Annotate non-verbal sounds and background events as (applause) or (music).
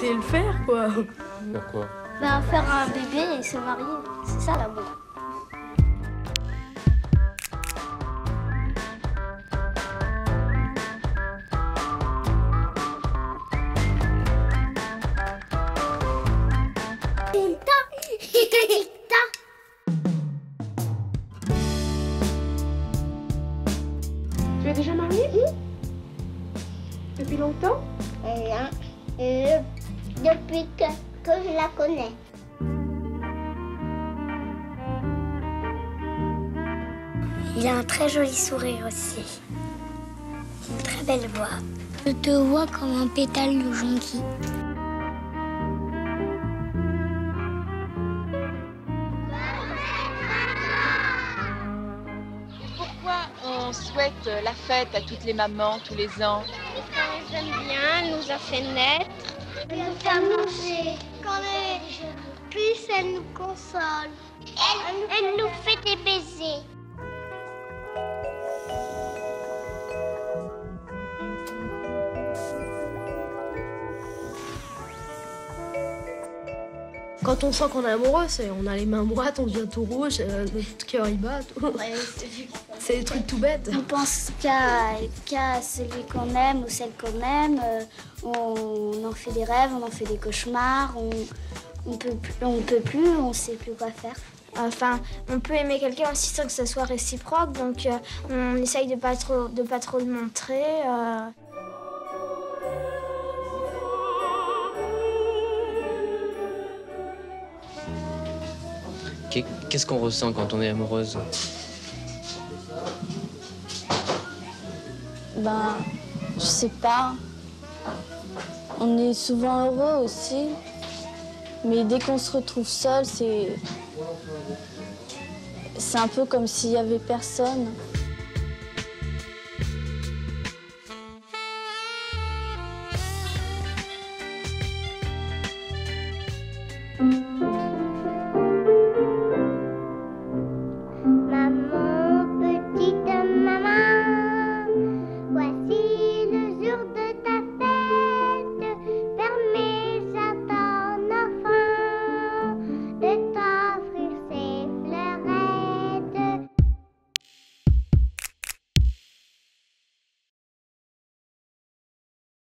c'est le faire, quoi. Pourquoi Ben, faire un bébé et se marier, c'est ça l'amour. Tu es déjà mariée Depuis longtemps? Euh, depuis que, que je la connais. Il a un très joli sourire aussi. Une très belle voix. Je te vois comme un pétale de jonquille. Pourquoi on souhaite la fête à toutes les mamans tous les ans? Quand elle aime bien, elle nous a fait naître. Elle nous fait manger. Quand elle est puce, elle nous console. Elle, elle nous fait des baisers. Quand on sent qu'on est amoureux, c'est on a les mains moites, on devient tout rouge, euh, notre cœur il bat. tout. (laughs) C'est des trucs tout bêtes. On pense qu'à qu'à celui qu'on aime ou celle qu'on aime. euh, on en fait des rêves, on en fait des cauchemars. On on peut plus, on peut plus, on sait plus quoi faire. Enfin, on peut aimer quelqu'un aussi sans que ça soit réciproque, donc euh, on essaye de pas trop, de pas trop le montrer. euh. Qu'est-ce qu'on ressent quand on est amoureuse Ben, je sais pas. On est souvent heureux aussi. Mais dès qu'on se retrouve seul, c'est. C'est un peu comme s'il y avait personne.